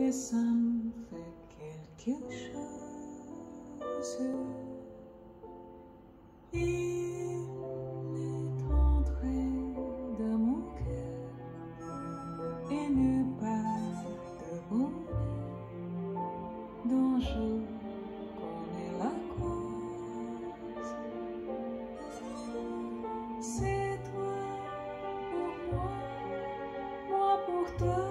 et ça me fait quelque chose. Il est entré dans mon cœur et ne part de bonheur dont je connais la cause. C'est toi pour moi, moi pour toi.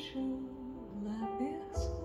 je l'aperçois.